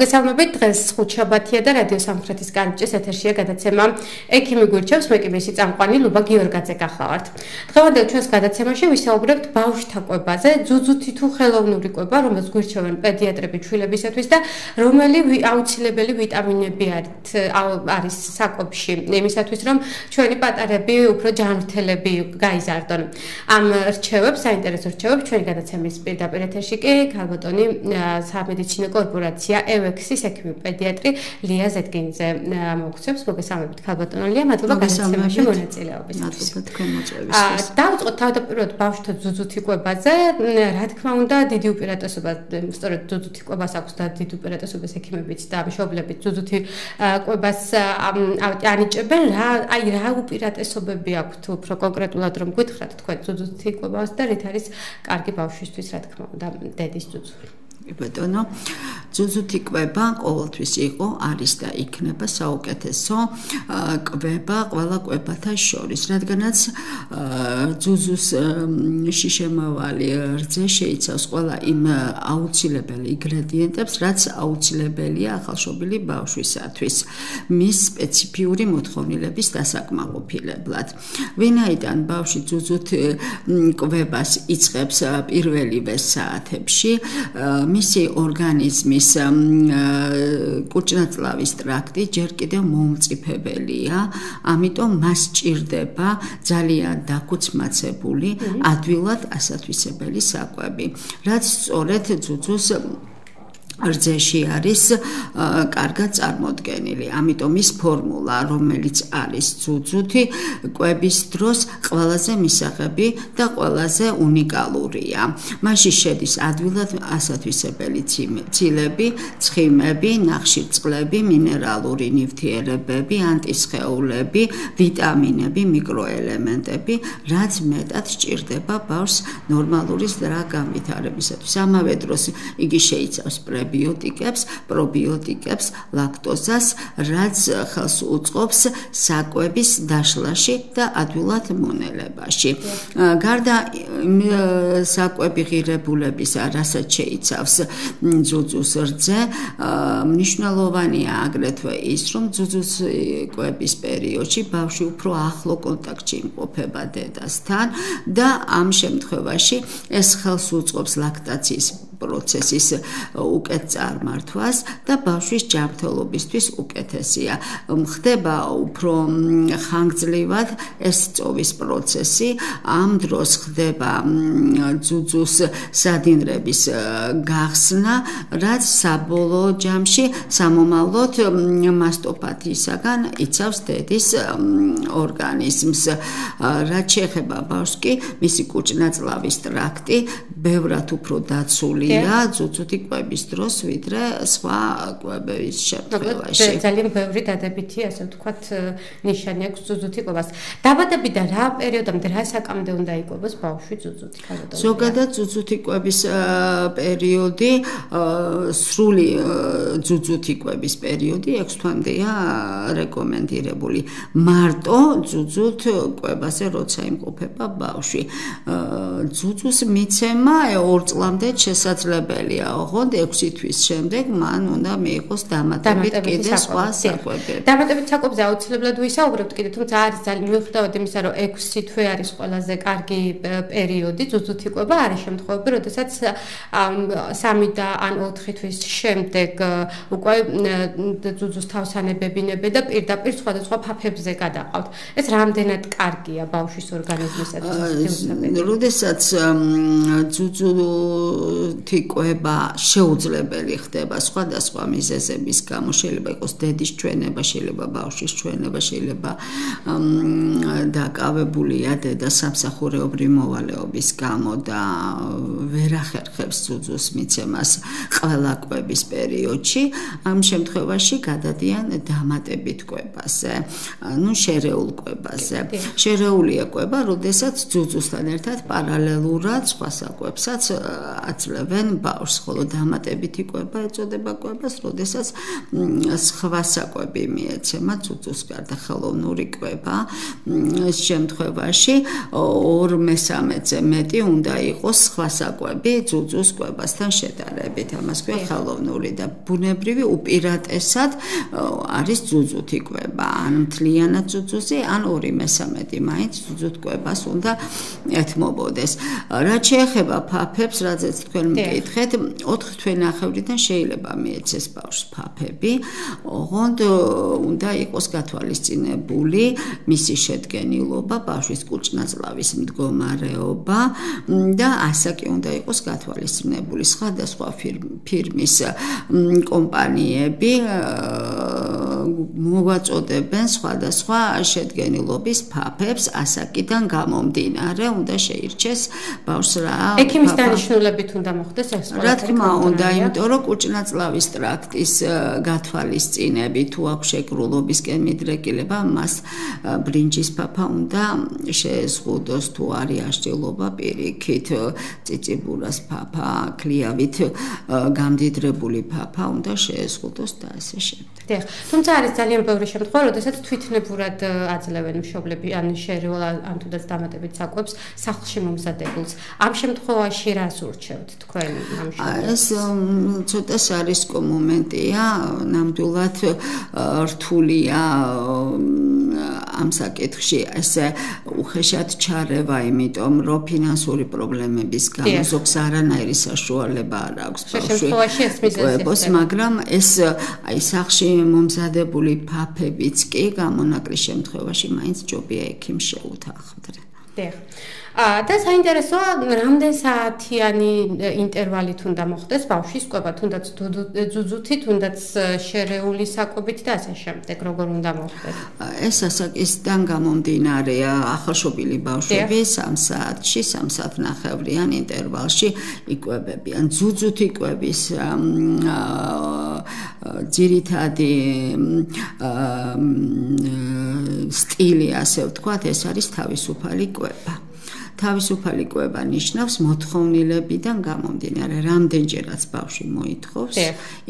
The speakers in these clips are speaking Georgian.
მოგესალმებით. დღეს ხუთშაბათია და რადიო სამხრეთის კარიბჭის ეთერშია გადაცემა. ექიმი გურჩევს მე კი მისი წამყვანი ლუბა გიორგაძე გახლავართ. დღევანდელ ჩვენს გადაცემაში ვისაუბრებთ ბავშვთა კვებაზე ძუძუთი თუ ხელოვნური კვება რომელსაც გურჩევენ პედიატრები ჩვილებისათვის და რომელი აუცილებელი ვიტამინები არის საკვებში. იმისათვის რომ ჩვენი პატარები უფრო ჯანმრთელები გაიზარდონ. ამ რჩევებს საინტერესო რჩევებს ჩვენი გადაცემის პირდაპირ ეთერში კი ქალბატონი სამედიცინო კორპორაცია ევექსის ექიმი პედიატრი ლია ზეთგინძე მოგცემს მოგესალმებით ქალბატონო ლია მადლობა გადაცემაში მონაწილეობისთვის თქვენ მოწვევისთვის. დავწყოთ თავდაპირველად ბავშვთა ძუძუთი კვებაზე რა თქმა უნდა დიდი უპირატესობა სწორედ ძუძუთი კვებას აქვს და დიდი უპირატესობას ექიმებიც და მშობლებით ძუძუთი კვებას ანიჭებენ. რა აი რა უპირატესობები აქვთ უფრო კონკრეტულად რომ გითხრათ თქვენ ძუძუთი კვებას და რით არის კარგი ბავშვისთვის რა თქმა უნდა დედის ძუძუ ბატონო ძუძუთი კვება ყოველთვის იყო არის და იქნება საუკეთესო კვება ყველა კვებათა შორის. რადგანაც ძუძუს შიშემავალი რძე შეიცავს ყველა იმ აუცილებელი ინგრედიენტებს რაც აუცილებელია ახალშობილი ბავშვისათვის. მის სპეციფიური მოთხოვნილების დასაკმაყოფილებლად. ვინაიდან ბავშვი ძუძუთ კვებას იწყებს პირველივე საათებში მისი ორგანიზმის კუჭნაწლავის ტრაქტი ჯერ კიდევ მომწიფებელია, ამიტომ მას ჭირდება ძალიან დაკუცმაცებული, ადვილად ასათვისებელი საკვები, რაც სწორედ ძუძუს რძეში არის კარგად წარმოდგენილი. ამიტომ ის ფორმულა, რომელიც არის ძუძუთი, კვების დროს ყველაზე მისაღები და ყველაზე უნიკალურია. მასში შედის ადვილად ასათვისებელი ცილები, ცხიმები, ნახშირწყლები, მინერალური ნივთიერებები, ანტისხეულები, ვიტამინები, მიკროელემენტები, რაც მეტად სჭირდება ბავშვს ნორმალური ზრდა განვითარებისათვის. ამავე დროს იგი შეიცავს პრე პრებიოტიკებს, პრობიოტიკებს, ლაქტოზას, რაც ხელს უწყობს საკვების დაშლაში და ადვილად მონელებაში. გარდა საკვები ღირებულებისა, რასაც შეიცავს ძუძუს რძე, მნიშვნელოვანია აგრეთვე ის, რომ ძუძუს კვების პერიოდში ბავშვი უფრო ახლო კონტაქტში იმყოფება დედასთან და ამ შემთხვევაში ეს ხელს უწყობს ლაქტაციის პროცესის უკეთ წარმართვას და ბავშვის ჯანმრთელობისთვის უკეთესია. ხდება უფრო ხანგრძლივად ეს წოვის პროცესი, ამ დროს ხდება ძუძუს სადინრების გახსნა, რაც საბოლოო ჯამში სამომავლოდ მასტოპათიისაგან იცავს დედის ორგანიზმს. რაც შეეხება ბავშვს კი, მისი კუჭნაწლავის ტრაქტი ბევრად უფრო დაცული მაღალია ძუძუთი კვების დროს ვიდრე სხვა კვების შემთხვევაში. ძალიან ბევრი დადებითი, ასე ვთქვათ, ნიშანი აქვს ძუძუთი კვებას. დაბადებიდან რა პერიოდამდე რა საკამდე უნდა იყვოს ბავშვი ძუძუთი კალოდონია? ზოგადად ძუძუთი კვების პერიოდი სრული ძუძუთი კვების პერიოდი 6 თვამდეა რეკომენდირებული. მარტო ძუძუთ კვებაზე როცა იმყოფება ბავშვი. ძუძუს მიცემა 2 წლამდე შესაძლებელია ოღონდ 6 თვის შემდეგ მან უნდა მიიღოს დამატებით კიდე სხვა საკვები. დამატებით საკვებზე აუცილებლად ვისაუბრებთ კიდე, თუმცა არის ძალიან მიუხედავად იმისა, რომ 6 თვე არის ყველაზე კარგი პერიოდი ძუძუთი კვება, არის შემთხვევები, როდესაც 3 და ან 4 თვის შემდეგ უკვე ძუძუს თავსანებები ნებენ და პირდაპირ სხვადასხვა ფაფებზე გადაყავთ. ეს რამდენად კარგია ბავშვის ორგანიზმისათვის? როდესაც ძუძუ თიკვება შეუძლებელი ხდება სხვადასხვა მიზეზების გამო. შეიძლება იყოს დედის ჩვენება შეიძლება ბავშვის ჩვენება შეიძლება დაკავებულია დედა სამსახურეობრივი მოვალეობის გამო და ვერ ახერხებს ძუძუს მიცემას ყველა კვების პერიოდში. ამ შემთხვევაში გადადიან დამატებით კვებაზე ну შერეულ კვებაზე. შერეულია კვება როდესაც ძუძუსთან ერთად პარალელურად სხვა საკვები საკვებსაც აძლევენ ბავშვს, ხოლო დამატებითი კვება ეწოდება კვებას, როდესაც სხვა საკვები მიეცემა ცუცუს გარდა ხელოვნური კვება. ეს შემთხვევაში 2/3-ზე მეტი უნდა იყოს სხვა საკვები ცუცუს კვებასთან შედარებით. ამას ქვია ხელოვნური და ბუნებრივი უპირატესად არის ცუცუთი კვება, ან მთლიანად ცუცუსი, ან 2/3 მაინც ცუცუთ კვებას უნდა ეთმობოდეს. რაც შეეხება ფაფებს, რაზეც თქვენ მკითხეთ, 4 თვენახევრიდან შეიძლება მიეცეს ბავშვს ფაფები. ოღონდ უნდა იყოს გათვალისწინებული მისი შედგენილობა, ბავშვის კუჭნაწლავის მდგომარეობა და ასაკი უნდა იყოს გათვალისწინებული. სხვადასხვა ფირმის კომპანიები მოვაწოდებენ სხვადასხვა შედგენილობის ფაფებს ასაკიდან გამომდინარე, უნდა შეირჩეს ბავშვს რა. ექიმის დანიშნულებით უნდა მოხდეს ეს რა თქმა უნდა, იმიტომ რომ კუჭნაწლავის ტრაქტის გათვალისწინები თუ აქვს შეკრულობისკენ მიდრეკილება, მას ბრინჯის ფაფა უნდა შეესხუდოს თუ არის აღჭილობა პირიქით, ციციბურას ფაფა, ქლიავით გამდიდრებული ფაფა უნდა შეესხუდოს და ასე შემდეგ. დიახ, თუმცა არის ძალიან ბევრი შემთხვევა, როდესაც თვითნებურად აძლევენ მშობლები ან შეერეულ ან თუნდაც დამატებით საკვებს სახლში მომზადებულს. ამ შემთხვევაში რას ურჩევთ თქვენ ამ შემთხვევაში? ეს ცოტა სარისკო მომენტია, ნამდვილად რთულია ამ საკითხში ესე უხეშად ჩარევა, იმიტომ რომ ფინანსური პრობლემების გამო ზოგს არანაირი საშუალება არ აქვს ბავშვს, მაგრამ ეს აი სახში მომზადებული ფაფებიც კი გამონაკლის შემთხვევაში მაინც ჯობია ექიმს შეუთანხმდეთ. დიახ. და საინტერესოა, რამდენ საათიანი ინტერვალით უნდა მოხდეს ბავშვის კვება, თუნდაც ძუძუთი, თუნდაც შერეული საკვებით და ასე შემდეგ, როგორ უნდა მოხდეს? ეს ასაკისგან გამომდინარეა, ახალშობილი ბავშვები 3 საათში, 3 საათ ნახევრიან ინტერვალში იკვებებიან. ძუძუთი კვების ძირითადი სტილი, ასე ვთქვათ, ეს არის თავისუფალი კვება. თავისუფალი კვება ნიშნავს მოთხოვნილებიდან გამომდინარე, რამდენჯერაც ბავშვი მოითხოვს,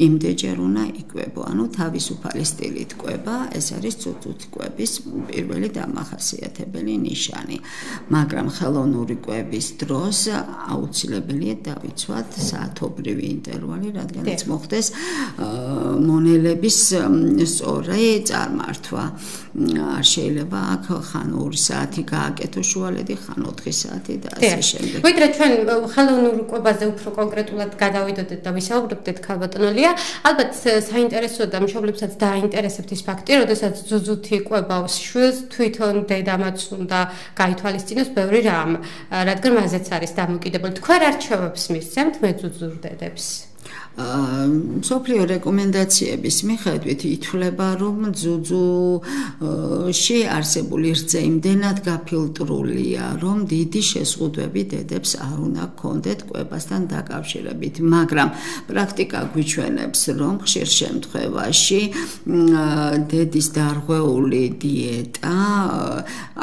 იმდენჯერ უნდა იკვებო. ანუ თავისუფალი სტილით კვება, ეს არის ცუცუთი კვების პირველი დამახასიათებელი ნიშანი. მაგრამ ხელოვნური კვების დროს აუცილებელია დავიცვათ საათობრივი ინტერვალი, რადგანაც მოხდეს მონელების სწორი წარმართვა. არ შეიძლება აქ ხან 2 საათი გააკეთო შუალედი, ხან 4 საათი და ასე შემდეგ. ვიდრე ჩვენ ხელოვნურ კვებაზე უფრო კონკრეტულად გადავიდოდეთ და ვისაუბრებდეთ ქალბატონელია, ალბათ საინტერესოა და მშობლებსაც დაინტერესებთ ის ფაქტი, როდესაც ზუზუთი კვებავს შვილს, თვითონ დედამაც უნდა გაითვალისწინოს ბევრი რამ, რადგან მასეც არის დამოკიდებული. თქვენ არჩევებს მისცემთ მეძუძურ დედებს? სოფლიო რეკომენდაციების მიხედვით ითვლება, რომ ძუძუში არსებული რძე იმდენად გაფილტრულია, რომ დიდი შეზღუდვები დედებს არ უნდა კონდეთ კვებასთან დაკავშირებით, მაგრამ პრაქტიკა გვიჩვენებს, რომ ხშირ შემთხვევაში დედის დარღვეული დიეტა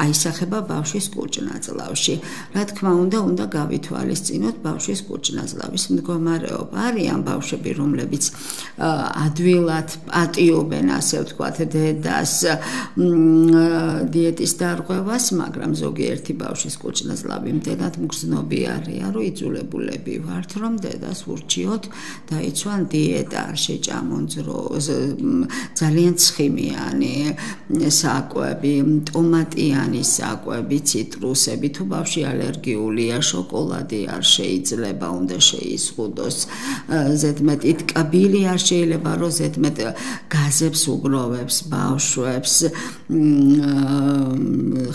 აისახება ბავშვის კუჭნაწლავში. რა თქმა უნდა, უნდა გავითვალისწინოთ ბავშვის კუჭნაწლავის მდგომარეობა. არიან ბავშვი ბავშვები, რომლებიც ადვილად პატიობენ, ასე ვთქვათ, დედას დიეტის დარღვევას, მაგრამ ზოგიერთი ბავშვის კუჭნას ლაბი მდენად მგზნობი არიან, რომ იძულებულები ვართ, რომ დედას ურჩიოთ დაიცვან დიეტა, შეჭამონ ძრო, ძალიან ცხიმიანი საკვები, ტომატიანი საკვები, ციტრუსები, თუ ბავშვი ალერგიულია, შოკოლადი არ შეიძლება, უნდა შეიზღუდოს. ზედმეტი ტკბილი არ შეიძლება რომ ზედმეტ გაზებს უგროვებს ბავშვებს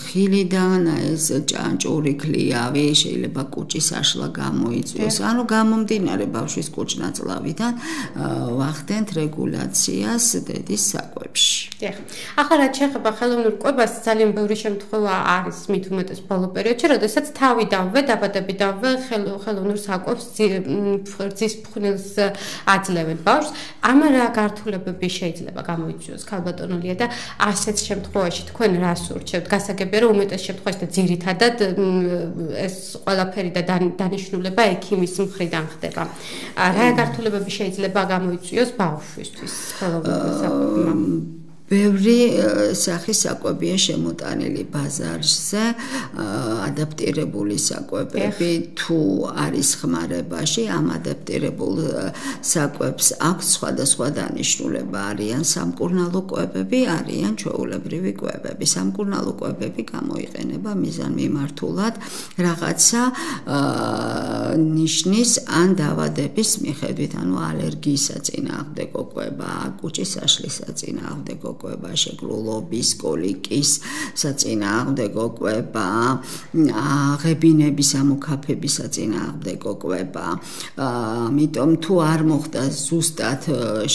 ხილიდან ეს ჭანჭური ქლიავი შეიძლება კუჭის აშლა გამოიწვიოს. ანუ გამომდინარე ბავშვის კუჭნაწლავიდან ვახდენთ რეგულაციას დედის საკვებში. დიახ ახლა რაც შეეხება ხელოვნურ კვებას ძალიან ბევრი შემთხვევა არის მით უმეტეს ბოლო პერიოდში როდესაც თავიდანვე დაბადებიდანვე ხელოვნურ საკვებს ძის ფხნილს აძლევენ ბავშვს. ამ რა გართულებები შეიძლება გამოიწვიოს ქალბატონოლია და ასეთ შემთხვევაში თქვენ რას ურჩევთ? გასაგებია რომ უმეტეს შემთხვევაში და ძირითადად ეს ყველაფერი და დანიშნულება ექიმის მხრიდან ხდება. რა გართულებები შეიძლება გამოიწვიოს ბავშვისთვის საქმეში? ბევრი სახის საკვებია შემოტანილი ბაზარზე, ადაპტირებული საკვებები თუ არის ხმარებაში, ამ ადაპტირებულ საკვებს აქვს სხვადასხვა დანიშნულება, არიან სამკურნალო კვებები, არიან ჩვეულებრივი კვებები. სამკურნალო კვებები გამოიყენება მიზანმიმართულად რაღაცა ნიშნის ან დაავადების მიხედვით, ანუ ალერგიის საწინააღმდეგო კვება, კუჭის საშლის საწინააღმდეგო კვება, შეკრულობის, კოლიკის საწინააღმდეგო კვება, აღებინების ამოქაფების საწინააღმდეგო კვება. ამიტომ თუ არ მოხდა ზუსტად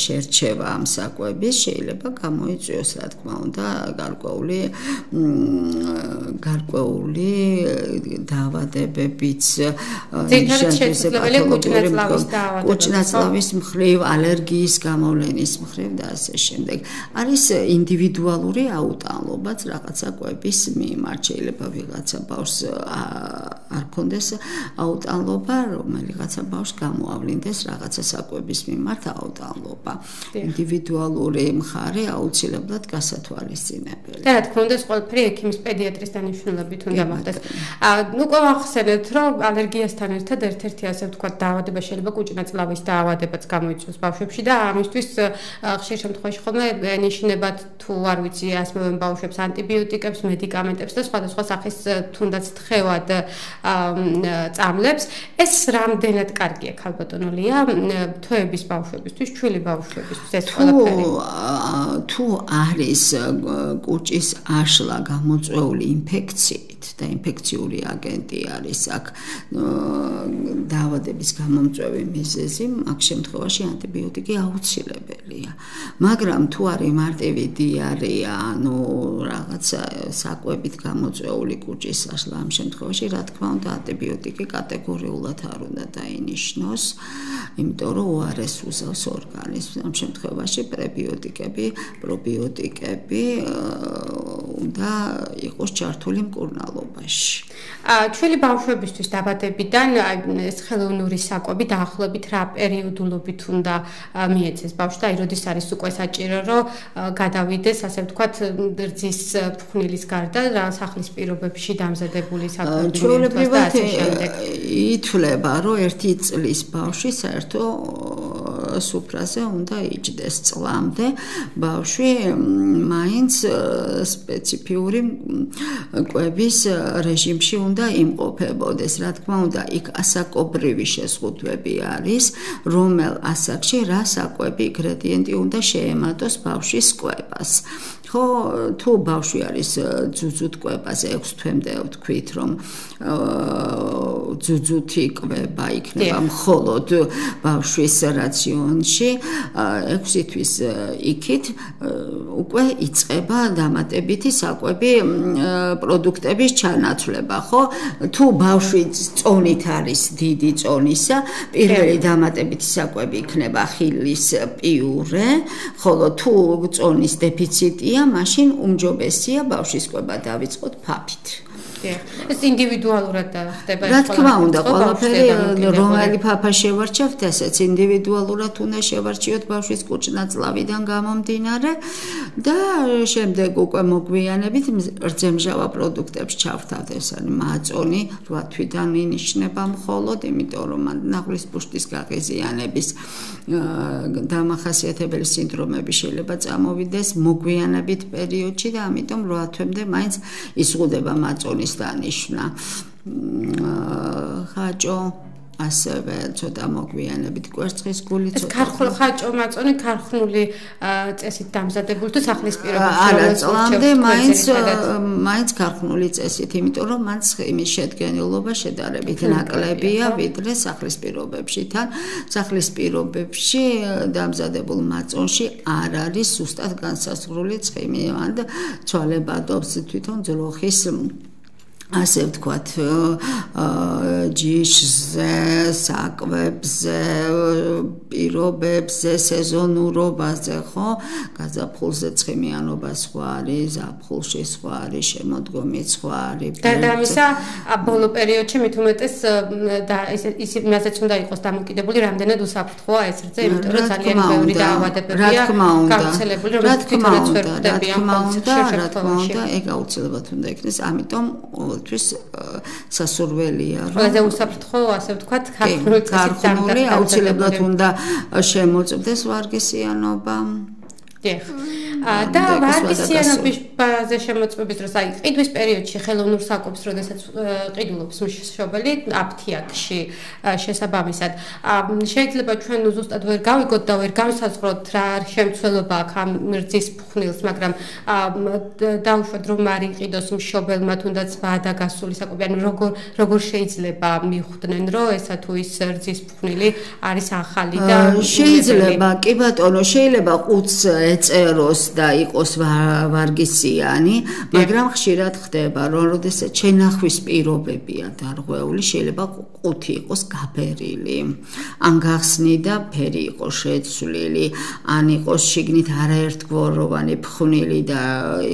შერჩევა ამ საკვების, შეიძლება გამოიწვიოს, რა თქმა უნდა, გარკვეული გარკვეული დაავადებებიც შეიძლება კუჭნაწლავის დაავადება. კუჭნაწლავის მხრივ, ალერგიის გამოვლენის მხრივ და ასე შემდეგ. არის ინდივიდუალური აუტანლობაც რაღაცა კვების მიმართ შეიძლება ვიღაცა ბავშვს არ კონდეს აუტანლობა რომელიღაცა ბავშვს გამოავლინდეს რაღაცა საკვების მიმართ აუტანლობა. ინდივიდუალური მხარე აუცილებლად გასათვალისწინებელია და რა თქმა უნდა ყველაფერი ექიმის პედიატრის დანიშნულებით უნდა მოხდეს. ნუ ყავახსენეთ რომ ალერგიასთან ერთად ერთ-ერთი ასე ვთქვათ დაავადება შეიძლება კუჭნაწლავის დაავადებაც გამოიწვიოს ბავშვებში და ამისთვის ხშირ შემთხვევაში ხოლმე ნიშნება ეხება თუ არ ვიცი ასმევენ ბავშვებს ანტიბიოტიკებს, მედიკამენტებს და სხვადასხვა სახის თუნდაც თხევად წამლებს. ეს რამდენად კარგია ქალბატონოლია თოების ბავშვებისთვის, ჩვილი ბავშვებისთვის ეს ყველაფერი? თუ არის კუჭის აშლა გამოწვეული ინფექციით და ინფექციური აგენტი არის აქ დაავადების გამომწვევი მიზეზი, აქ შემთხვევაში ანტიბიოტიკი აუცილებელია. მაგრამ თუ არის მარტივი დიარეა, ანუ რაღაცა საკვებით გამოწვეული კუჭის საშლა ამ შემთხვევაში, რა თქმა უნდა, ანტიბიოტიკი კატეგორიულად არ უნდა დაინიშნოს, იმიტომ რომ უარეს უსავს ორგანიზმს. ამ შემთხვევაში პრებიოტიკები, პრობიოტიკები უნდა იყოს ჩართული მკურნალობაში. ა ჩვენი ბავშვებისთვის დაბადებიდან ეს ხელოვნური საკვები დაახლოებით რა პერიოდულობით უნდა მიეცეს ბავშვს და აი როდის არის უკვე საჭირო რომ გადავიდეს, ასე ვთქვათ, რძის ფხვნილის გარდა რა სახლის პირობებში დამზადებული საკვები და შემდეგ. ითვლება, რომ ერთი წლის ბავშვი საერთო სუფრაზე უნდა იჯდეს წლამდე. ბავშვი მაინც სპეციფიური კვების რეჟიმში უნდა იმყოფებოდეს. რა თქმა უნდა, იქ ასაკობრივი შეზღუდვები არის, რომელ ასაკში რა საკვები ინგრედიენტი უნდა შეემატოს ბავშვის კვებას. ხო, თუ ბავშვი არის ძუძუთ კვებაზე 6 თვემდე ვთქვით, რომ ძუძუთი კვება იქნება მხოლოდ ბავშვის რაციონში. 6 თვის იქით უკვე იწება დამატებითი საკვები პროდუქტების ჩანაცვლება, ხო? თუ ბავშვი წონით არის დიდი წონისა, პირველი დამატებითი საკვები იქნება ხილის პიურე, ხოლო თუ წონის დეფიციტია, მაშინ უმჯობესია ბავშვის კვება დავიწყოთ ფაფით. ეს ინდივიდუალურად ხდება რა თქმა უნდა ყველაფერი რომელი ფაფა შევარჩევთ ესეც ინდივიდუალურად უნდა შევარჩიოთ ბავშვის კუჭნაწლავიდან გამომდინარე და შემდეგ უკვე მოგვიანებით რძემჟავა პროდუქტებს ჩავთავთ ეს არის მაწონი 8 თვიდან ინიშნება მხოლოდ იმიტომ რომ ნახლის პუშტის გაღიზიანების დამახასიათებელი სინდრომები შეიძლება წამოვიდეს მოგვიანებით პერიოდში და ამიტომ 8 თვემდე მაინც იზღუდება მაწონის დანიშნა. ხაჭო ასევე ცოტა მოგვიანებით კვერცხის გული ცოტა ეს ქარხული ხაჭო მაწონი ქარხნული წესით დამზადებული თუ სახლის პირობებში არა წლამდე მაინც მაინც ქარხნული წესით იმიტომ რომ მან იმის შედგენილობა შედარებით ნაკლებია ვიდრე სახლის პირობებში თან სახლის პირობებში დამზადებულ მაწონში არ არის სუსტად განსაზღვრული ცხიმი ან ცვალებადობს თვითონ ძროხის ასე ვთქვათ, ჯიშზე, საკვებზე, პირობებზე, სეზონურობაზე, ხო? გაზაფხულზე ცხიმიანობა სხვა არის, ზაფხულში სხვა არის, შემოდგომი სხვა არის. გარდა ამისა, ბოლო პერიოდში მით უმეტეს და ის იმასაც უნდა იყოს დამოკიდებული, რამდენად უსაფრთხოა ეს რძე, იმიტომ რომ ძალიან ბევრი დაავადებებია გავრცელებული, რომელიც თვითონაც ვერ ხვდებიან ხოლმე. რა თქმა უნდა, ეგ აუცილებლად უნდა იქნეს, ამიტომ ყოველთვის სასურველია რომ ყველაზე უსაფრთხო ასე ვთქვათ ქართული აუცილებლად უნდა შემოწმდეს ვარგისიანობა. დიახ და ვარგისიანობის ბაზე შემოწმების დროს აი ყიდვის პერიოდში ხელოვნურ საკობს როდესაც ყიდულობს მშობელი აფთიაქში შესაბამისად. შეიძლება ჩვენ ზუსტად ვერ გავიგოთ და ვერ გავსაზღვროთ რა შემცველობა აქვს ამ მრძის ფხვნილს მაგრამ დაუშვათ რომ არ იყიდოს მშობელმა თუნდაც ბადა გასული საკობი ანუ როგორ როგორ შეიძლება მიხვდნენ რომ ესა თუ ის რძის ფხვნილი არის ახალი და შეიძლება კი ბატონო შეიძლება ყუთს ეწეროს და იყოს ვარგისიანი, მაგრამ ხშირად ხდება, რომ როდესაც ჩენახვის პირობებია დარღვეული, შეიძლება ყუთი იყოს გაბერილი. ან გახსნი და ფერი იყოს შეცვლილი, ან იყოს შიგნით არაერთგვაროვანი ფხვნილი და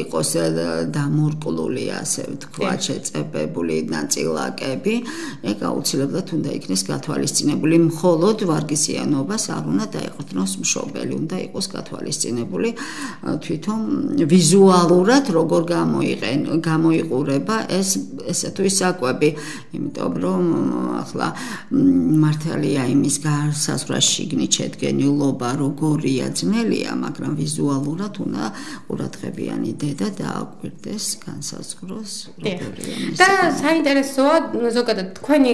იყოს დამორკლული, ასე ვთქვათ, შეწებებული ნაწილაკები, ეგ აუცილებლად უნდა იქნეს გათვალისწინებული. მხოლოდ ვარგისიანობას არ უნდა დაეყრდნოს მშობელი, უნდა იყოს გათვალისწინებული თვითონ ვიზუალურად როგორ გამოიყენ გამოიყურება ეს ესე თუ ის საკვები. იმიტომ რომ ახლა მართალია იმის გასასვლელში შიგნით შედგენილობა როგორია ძნელია მაგრამ ვიზუალურად უნდა ყურადღებიანი დედა დააკვირდეს განსაზღვროს როგორია და საინტერესოა ზოგადად თქვენი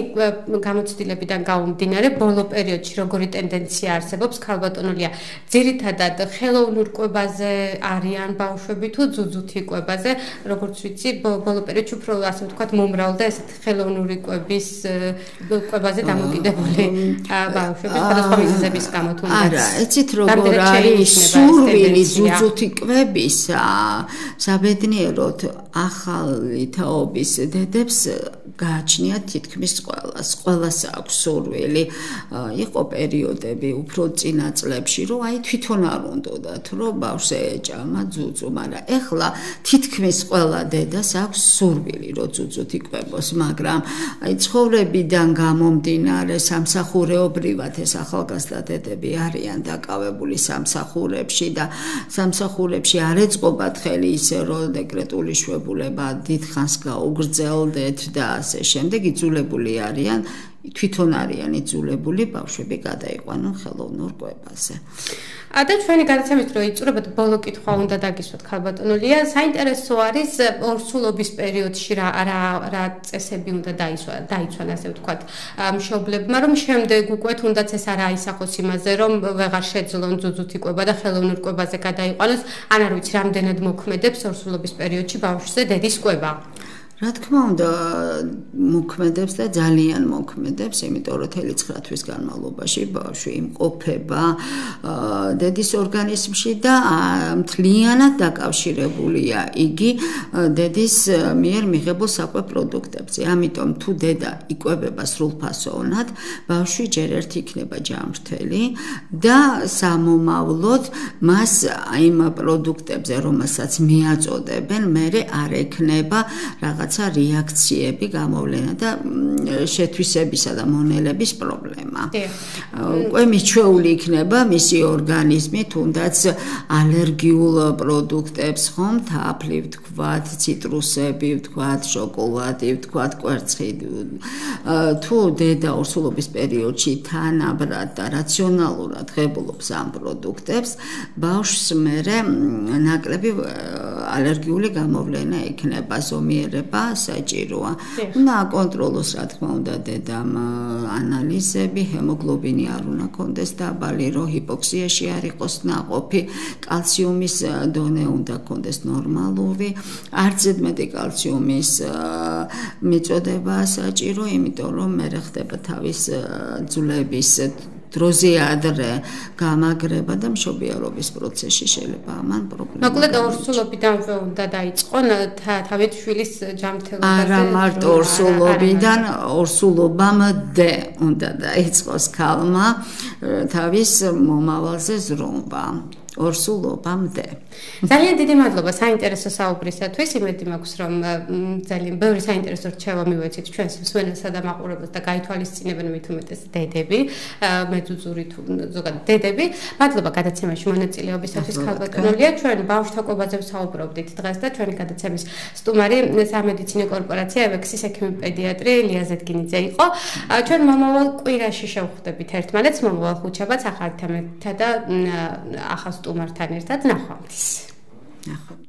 გამოცდილებიდან გამომდინარე ბოლო პერიოდში როგორი ტენდენცია არსებობს? ქალბატონულია ძირითადად ხელოვნურ კვებაზე არიან ბავშვები თუ ძუძუთი კვებაზე, როგორც ვიცი, ბოლო პერიოდში უფრო ასე ვთქვათ, მომრავლდა ესეთ ხელოვნური კვების კვებაზე დამოკიდებული ბავშვები, სხვადასხვა მიზეზების გამო თუ არა, ეცით როგორ არის სურვილი ძუძუთი კვების საბედნიეროდ ახალი თაობის დედებს გააჩნია თითქმის ყველას, ყველას აქვს სურვილი. იყო პერიოდები უფრო წინა წლებში, რომ აი თვითონ არ უნდათ, რომ ბავშვს ეჭამა ძუძუ, მაგრამ ეხლა თითქმის ყველა დედას აქვს სურვილი, რომ ძუძუთ იყვებოს, მაგრამ აი ცხოვრებიდან გამომდინარე სამსახურეობრივად ეს ახალგაზრდა დედები არიან დაკავებული სამსახურებში და სამსახურებში არ ეწყობათ ხელი ისე, რომ დეკრეტული შვებულება დიდხანს გაუგრძელდეთ და ასე შემდეგ იძულებული არიან თვითონ არიან იძულებული ბავშვები გადაიყვანონ ხელოვნურ კვებაზე. ა და ჩვენი გადაცემის დრო იწურებათ ბოლო კითხვა უნდა დაგისვათ ხალბატონულია საინტერესო არის ორსულობის პერიოდში რა რა რა წესები უნდა დაისვა დაიცვან ასე ვთქვათ მშობლებმა რომ შემდეგ უკვე თუნდაც ეს არა აისახოს იმაზე რომ ვეღარ შეძლონ ძუძუთი კვება და ხელოვნურ კვებაზე გადაიყვანოს. ან არ ვიცი რამდენად მოქმედებს ორსულობის პერიოდში ბავშვზე დედის კვება რა თქმა უნდა მოქმედებს და ძალიან მოქმედებს, იმიტომ რომ თელი 9 თვის განმავლობაში ბავშვი იმყოფება დედის ორგანიზმში და მთლიანად დაკავშირებულია იგი დედის მიერ მიღებულ საკვებ პროდუქტებზე. ამიტომ თუ დედა იკვებება სრულფასოვნად, ბავშვი ჯერ ერთ იქნება ჯანმრთელი და სამომავლოდ მას იმ პროდუქტებზე, რომელსაც მიაწოდებენ, მე არ ექნება რაღაც რაღაცა რეაქციები გამოვლენა და შეთვისებისა და მონელების პრობლემა. უკვე მიჩვეული იქნება მისი ორგანიზმი თუნდაც ალერგიულ პროდუქტებს ხომ თაფლი ვთქვათ, ციტრუსები ვთქვათ, შოკოლადი ვთქვათ, კვერცხი. თუ დედა ორსულობის პერიოდში თანაბრად და რაციონალურად ღებულობს ამ პროდუქტებს, ბავშვს მერე ნაკლები ალერგიული გამოვლენა ექნება ზომიერება ხება საჭიროა. უნდა აკონტროლოს რა თქმა უნდა დედამ ანალიზები, ჰემოგლობინი არ უნდა კონდეს დაბალი, რომ ჰიპოქსიაში არ იყოს ნაყოფი, კალციუმის დონე უნდა კონდეს ნორმალური, არც მეტი კალციუმის მიწოდება საჭირო, იმიტომ რომ მე ხდება თავის ძვლების დროზე ადრე გამაგრება და მშობიარობის პროცესში შეიძლება ამან პრობლემა. მოკლედ ორსულობიდანვე უნდა დაიწყონ თავით შვილის ჯანმრთელობაზე. არა მარტო ორსულობიდან ორსულობამდე უნდა დაიწყოს ქალმა თავის მომავალზე ზრუნვა. ორსულობამდე. ძალიან დიდი მადლობა საინტერესო საუბრისათვის. იმედი მაქვს, რომ ძალიან ბევრი საინტერესო რჩევა მივეცით ჩვენს მსმენელსა და მაყურებელს და გაითვალისწინებენ მით უმეტეს დედები, მეძუძური თუ ზოგადად დედები. მადლობა გადაცემაში მონაწილეობისათვის ქალბატონოლია. ჩვენ ბავშვთა კვებაზე ვსაუბრობდით დღეს და ჩვენი გადაცემის სტუმარი სამედიცინო კორპორაცია ევექსის ექიმი პედიატრი ლია ზედგინიძე იყო. ჩვენ მომავალ კვირაში შევხვდებით ერთმანეთს მომავალ ხუთშაბათს ახალ თემებთან და ახალ სტუმართან ერთად ნახვამდის. ნახვამდის.